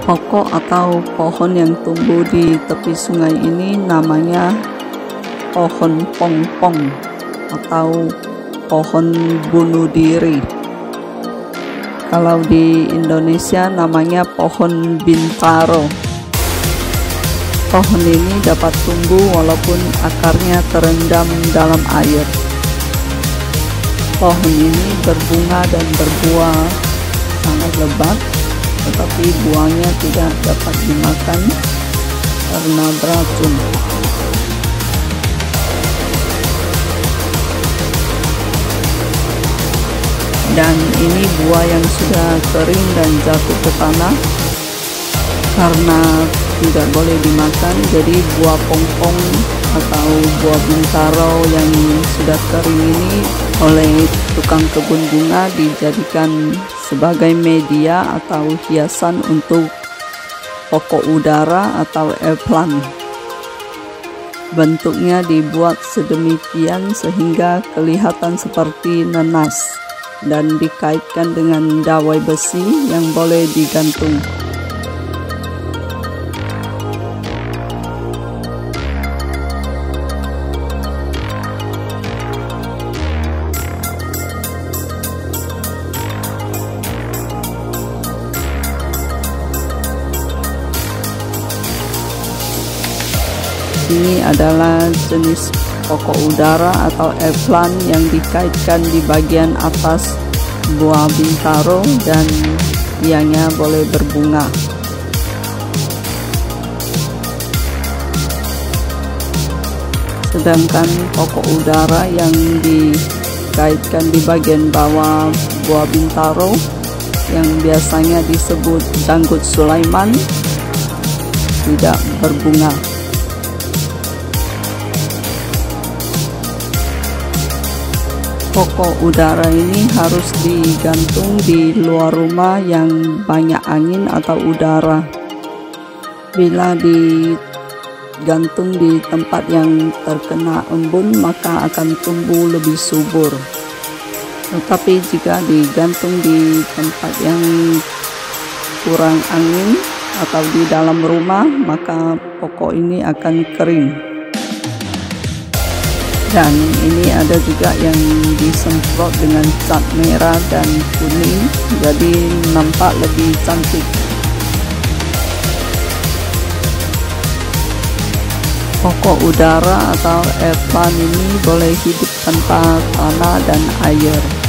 Pokok atau pohon yang tumbuh di tepi sungai ini namanya pohon pongpong atau pohon bunuh diri. Kalau di Indonesia namanya pohon bintaro. Pohon ini dapat tumbuh walaupun akarnya terendam dalam air. Pohon ini berbunga dan berbuah sangat lebat, tetapi buahnya tidak dapat dimakan karena beracun. Dan ini buah yang sudah kering dan jatuh ke tanah karena tidak boleh dimakan jadi buah pongpong atau buah bintaro yang sudah kering ini oleh tukang kebun bunga dijadikan sebagai media atau hiasan untuk pokok udara atau eggplant bentuknya dibuat sedemikian sehingga kelihatan seperti nenas dan dikaitkan dengan dawai besi yang boleh digantung ini adalah jenis pokok udara atau eggplant yang dikaitkan di bagian atas buah bintaro dan ianya boleh berbunga. Sedangkan pokok udara yang dikaitkan di bagian bawah buah bintaro yang biasanya disebut janggut Sulaiman tidak berbunga pokok udara ini harus digantung di luar rumah yang banyak angin atau udara. Bila digantung di tempat yang terkena embun maka akan tumbuh lebih subur. Tetapi jika digantung di tempat yang kurang angin atau di dalam rumah maka pokok ini akan kering dan ini ada juga yang disemprot dengan cat merah dan kuning jadi nampak lebih cantik. Pokok udara atau air ini boleh hidup tanpa tanah dan air